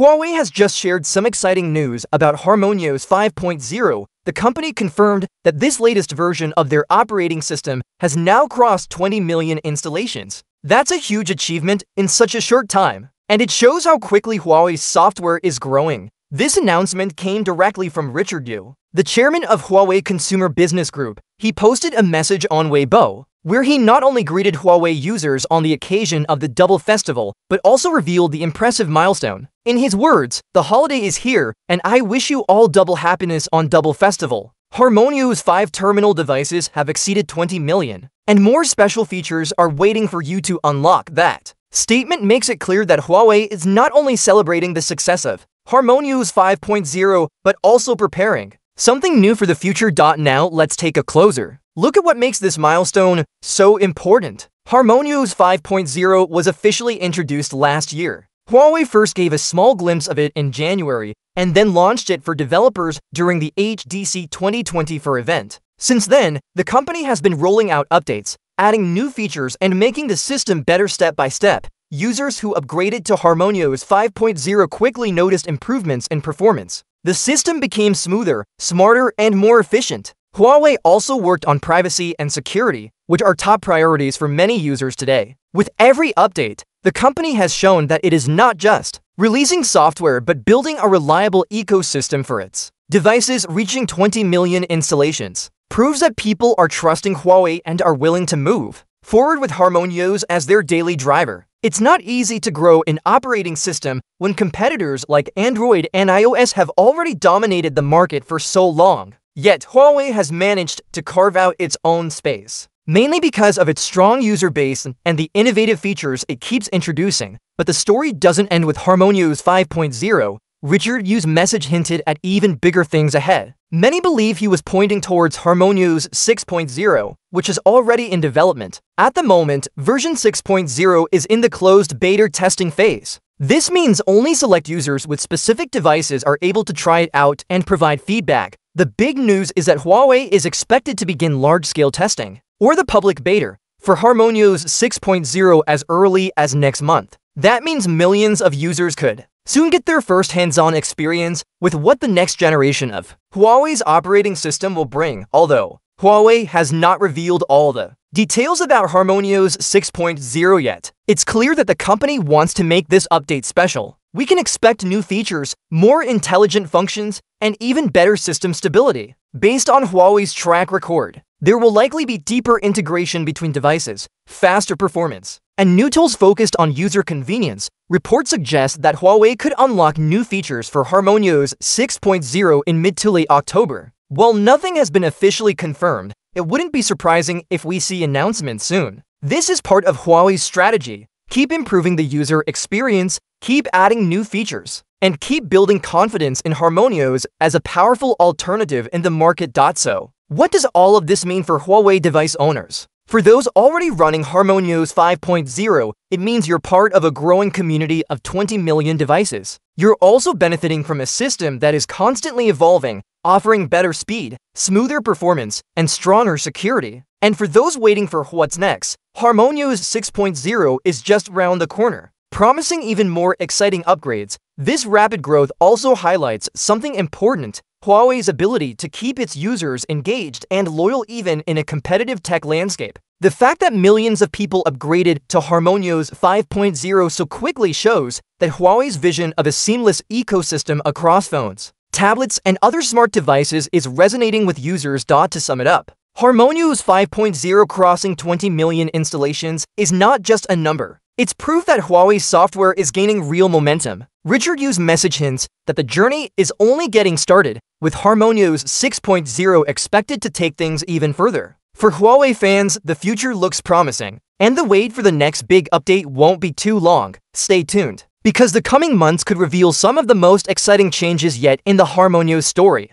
Huawei has just shared some exciting news about HarmonyOS 5.0. The company confirmed that this latest version of their operating system has now crossed 20 million installations. That's a huge achievement in such a short time, and it shows how quickly Huawei's software is growing. This announcement came directly from Richard Yu, the chairman of Huawei Consumer Business Group. He posted a message on Weibo, where he not only greeted Huawei users on the occasion of the Double Festival, but also revealed the impressive milestone. In his words, the holiday is here, and I wish you all double happiness on Double Festival. HarmonyOS 5 terminal devices have exceeded 20 million, and more special features are waiting for you to unlock that. Statement makes it clear that Huawei is not only celebrating the success of HarmonyOS 5.0, but also preparing something new for the future. Now let's take a closer Look at what makes this milestone so important. HarmonyOS 5.0 was officially introduced last year. Huawei first gave a small glimpse of it in January and then launched it for developers during the HDC 2024 event. Since then, the company has been rolling out updates, adding new features and making the system better step by step. Users who upgraded to HarmonyOS 5.0 quickly noticed improvements in performance. The system became smoother, smarter, and more efficient. Huawei also worked on privacy and security, which are top priorities for many users today. With every update, the company has shown that it is not just releasing software but building a reliable ecosystem for its devices reaching 20 million installations. Proves that people are trusting Huawei and are willing to move forward with HarmonyOS as their daily driver. It's not easy to grow an operating system when competitors like Android and iOS have already dominated the market for so long. Yet, Huawei has managed to carve out its own space, mainly because of its strong user base and the innovative features it keeps introducing. But the story doesn't end with HarmonyOS 5.0. Richard Yu's message hinted at even bigger things ahead. Many believe he was pointing towards HarmonyOS 6.0, which is already in development. At the moment, version 6.0 is in the closed beta testing phase. This means only select users with specific devices are able to try it out and provide feedback. The big news is that Huawei is expected to begin large-scale testing, or the public beta, for HarmonyOS 6.0 as early as next month. That means millions of users could soon get their first hands-on experience with what the next generation of Huawei's operating system will bring, although Huawei has not revealed all the details about HarmonyOS 6.0 yet. It's clear that the company wants to make this update special, we can expect new features, more intelligent functions, and even better system stability. Based on Huawei's track record, there will likely be deeper integration between devices, faster performance, and new tools focused on user convenience. Reports suggest that Huawei could unlock new features for HarmonyOS 6.0 in mid to late October. While nothing has been officially confirmed, it wouldn't be surprising if we see announcements soon. This is part of Huawei's strategy. Keep improving the user experience Keep adding new features, and keep building confidence in HarmonyOS as a powerful alternative in the market. So, what does all of this mean for Huawei device owners? For those already running HarmonyOS 5.0, it means you're part of a growing community of 20 million devices. You're also benefiting from a system that is constantly evolving, offering better speed, smoother performance, and stronger security. And for those waiting for what's next, HarmonyOS 6.0 is just around the corner. Promising even more exciting upgrades, this rapid growth also highlights something important Huawei's ability to keep its users engaged and loyal even in a competitive tech landscape. The fact that millions of people upgraded to HarmonyOS 5.0 so quickly shows that Huawei's vision of a seamless ecosystem across phones, tablets, and other smart devices is resonating with users. To sum it up, HarmonyOS 5.0 crossing 20 million installations is not just a number. It's proof that Huawei's software is gaining real momentum. Richard Yu's message hints that the journey is only getting started, with HarmonyOS 6.0 expected to take things even further. For Huawei fans, the future looks promising, and the wait for the next big update won't be too long. Stay tuned, because the coming months could reveal some of the most exciting changes yet in the HarmonyOS story.